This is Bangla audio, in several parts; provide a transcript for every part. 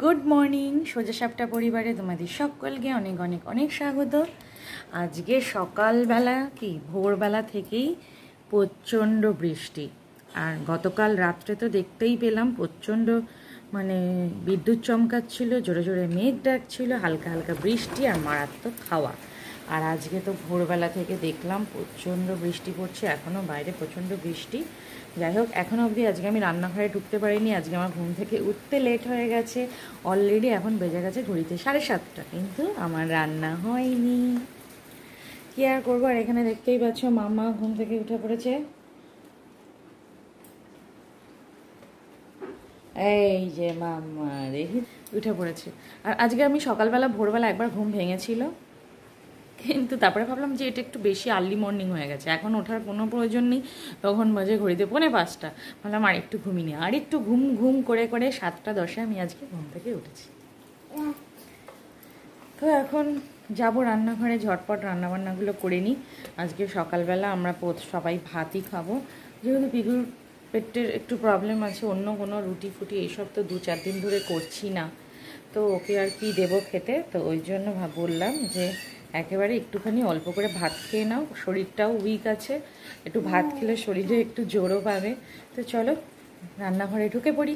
গুড মর্নিং সোজা সাপটা পরিবারে তোমাদের সকলকে অনেক অনেক অনেক স্বাগত। আজকে সকালবেলা কি? ভোরবেলা থেকেই প্রচণ্ড বৃষ্টি। আর গতকাল রাত্রে তো দেখতেই পেলাম প্রচণ্ড মানে বিদ্যুৎ চমকাচ্ছিল, জোরে জোরে মেঘ ডাকছিল, হালকা হালকা বৃষ্টি আর মারাত্মক খাওয়া আর আজকে তো ভোরবেলা থেকে দেখলাম প্রচণ্ড বৃষ্টি পড়ছে এখনও বাইরে প্রচণ্ড বৃষ্টি। যাই হোক এখনও অবধি আজকে আমি রান্নাঘরে ঢুকতে পারিনি, আজকে আমার ঘুম থেকে উঠতে লেট হয়ে গেছে। অলরেডি এখন বেজে গেছে ঘড়িতে সাড়ে সাতটা, কিন্তু আমার রান্না হয়নি। কি আর করব? আর এখানে দেখতেই পাচ্ছ মামা ঘুম থেকে উঠে পড়েছে। এই যে মামা দেখি উঠে পড়েছে। আর আজকে আমি সকালবেলা ভোরবেলা একবার ঘুম ভেঙেছিল। কিন্তু তারপরে ভাবলাম যে এটা একটু বেশি আর্লি মর্নিং হয়ে গেছে। এখন ওঠার কোনো প্রয়োজন নেই। তখন বাজে ঘড়িতে পৌনে পাঁচটা। ভাবলাম আর একটু ঘুমিয়ে নিই আর একটু ঘুম ঘুম করে করে সাতটা দশে আমি আজকে ঘুম থেকে উঠেছি। তো এখন যাব রান্নাঘরে ঝটপট রান্নাবান্নাগুলো করে নিই। আজকে সকালবেলা আমরা সবাই ভাতই খাব। যেহেতু পিগুর পেটের একটু প্রবলেম আছে অন্য কোনো রুটি ফুটি এইসব তো দু চার দিন ধরে করছি না। তো ওকে আর কি দেবো খেতে? তো ওই জন্য বললাম যে একেবারে একটুখানি অল্প করে ভাত খেয়ে নাও শরীরটাও উইক আছে। একটু ভাত খেলে শরীরে একটু জোরও পাবে। তো চলো রান্নাঘরে ঢুকে পড়ি।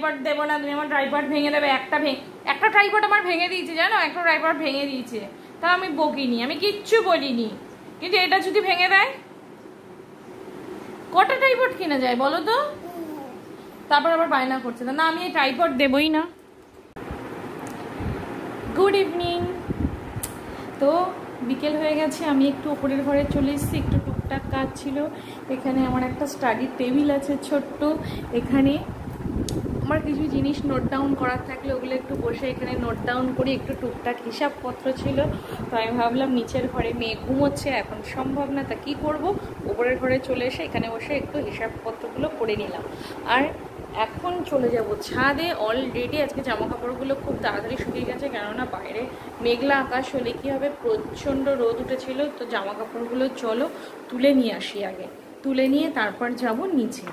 ট্রাইপড দেবো না, তুমি আমার ট্রাইপড ভেঙে দেবে, একটা একটা ট্রাইপড আমার ভেঙে দিয়েছে, জানো? একটা ট্রাইপড ভেঙে দিয়েছে। তা আমি বকিনি, আমি কিচ্ছু বলিনি। কিন্তু এটা যদি ভেঙে দেয়? কটা ট্রাইপড কিনে যায় বলো তো? তারপর আবার বায়না করছে। না আমি এই ট্রাইপড দেবই না। গুড ইভিনিং তো বিকেল হয়ে গেছে, আমি একটু ওপরের ঘরে চলে এসেছি, একটু টুকটাক কাজ ছিল। এখানে আমার একটা স্টাডি টেবিল আছে ছোট্ট। এখানে আমার কিছু জিনিস নোট ডাউন করার থাকলে ওগুলো একটু বসে এখানে নোট ডাউন করি, একটু টুকটাক হিসাবপত্র ছিল। তো আমি ভাবলাম নিচের ঘরে মেয়ে ঘুমোচ্ছে, এখন সম্ভব না, তা কী করব? উপরের ঘরে চলে এসে এখানে বসে একটু হিসাবপত্রগুলো করে নিলাম। আর এখন চলে যাব ছাদে অলরেডি আজকে জামা কাপড়গুলো খুব তাড়াতাড়ি শুকিয়ে গেছে, কেননা বাইরে মেঘলা আকাশ হলে কী হবে? প্রচণ্ড রোদ উঠেছিল, তো জামা কাপড়গুলো চলো তুলে নিয়ে আসি আগে। তুলে নিয়ে তারপর যাব নিচে।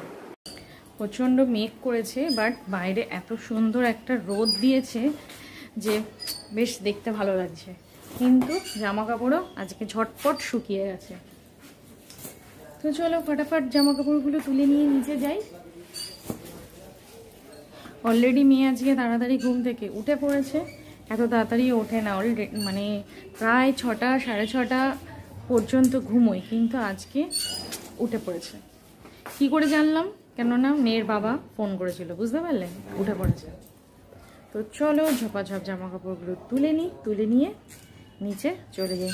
প্রচণ্ড মেঘ করেছে বাট বাইরে এত সুন্দর একটা রোদ দিয়েছে যে বেশ দেখতে ভালো লাগছে। কিন্তু জামা কাপড়ও আজকে ঝটপট শুকিয়ে গেছে। তো চলো ফটাফট জামা কাপড়গুলো তুলে নিয়ে নিচে যাই। অলরেডি মেয়ে আজকে তাড়াতাড়ি ঘুম থেকে উঠে পড়েছে। এত তাড়াতাড়ি ওঠে না অলরেডি মানে প্রায় ছটা, সাড়ে ছটা পর্যন্ত ঘুমোয়, কিন্তু আজকে উঠে পড়েছে। কি করে জানলাম? কেননা মেয়ের বাবা ফোন করেছিল, বুঝতে পারলে? উঠে পড়েছে। তো চলো ঝপাঝপ জামা কাপড়গুলো তুলে নিই তুলে নিয়ে নিচে চলে যাই।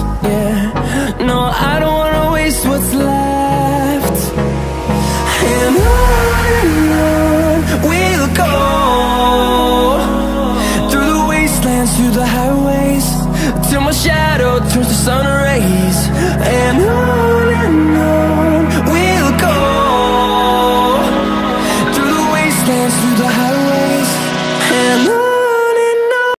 times the sun